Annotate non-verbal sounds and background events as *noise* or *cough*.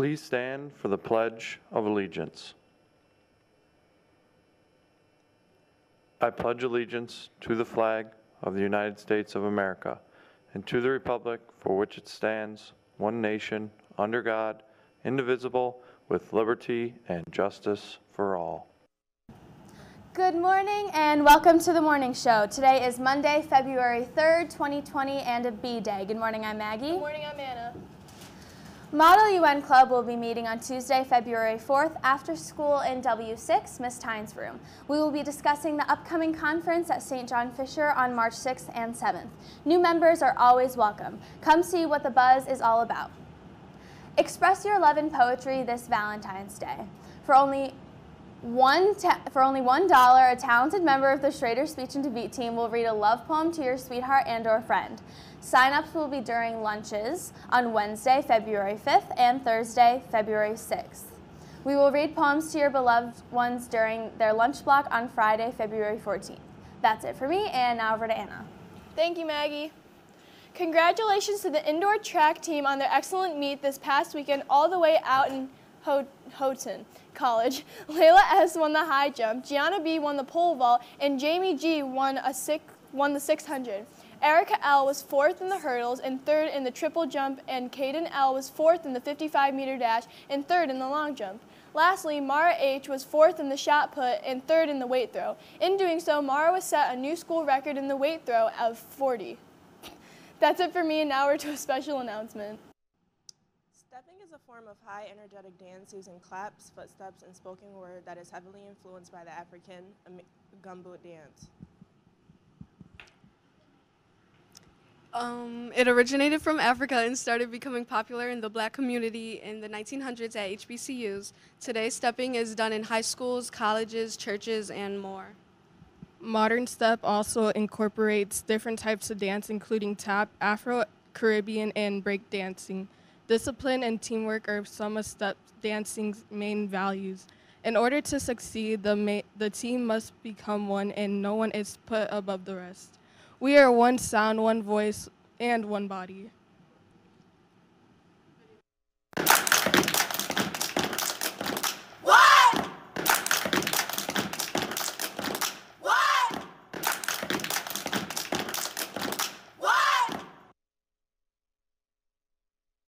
Please stand for the Pledge of Allegiance. I pledge allegiance to the flag of the United States of America and to the republic for which it stands, one nation, under God, indivisible, with liberty and justice for all. Good morning and welcome to the morning show. Today is Monday, February 3rd, 2020, and a B day. Good morning, I'm Maggie. Good morning, I'm Anna. Model UN Club will be meeting on Tuesday, February 4th after school in W6, Miss Tynes' room. We will be discussing the upcoming conference at St. John Fisher on March 6th and 7th. New members are always welcome. Come see what the buzz is all about. Express your love in poetry this Valentine's Day. For only one for only one dollar, a talented member of the Schroeder Speech and Debate team will read a love poem to your sweetheart and/or friend. Sign-ups will be during lunches on Wednesday, February 5th, and Thursday, February 6th. We will read poems to your beloved ones during their lunch block on Friday, February 14th. That's it for me, and now over to Anna. Thank you, Maggie. Congratulations to the indoor track team on their excellent meet this past weekend all the way out in Ho Houghton College. *laughs* Layla S. won the high jump, Gianna B. won the pole vault, and Jamie G. won, a six, won the 600. Erica L. was fourth in the hurdles and third in the triple jump, and Caden L. was fourth in the 55 meter dash and third in the long jump. Lastly, Mara H. was fourth in the shot put and third in the weight throw. In doing so, Mara was set a new school record in the weight throw of 40. *laughs* That's it for me, and now we're to a special announcement. Stepping is a form of high energetic dance using claps, footsteps, and spoken word that is heavily influenced by the African gumboot dance. Um, it originated from Africa and started becoming popular in the black community in the 1900s at HBCUs. Today, stepping is done in high schools, colleges, churches, and more. Modern step also incorporates different types of dance, including tap, Afro Caribbean, and break dancing. Discipline and teamwork are some of step dancing's main values. In order to succeed, the, the team must become one, and no one is put above the rest. We are one sound, one voice, and one body.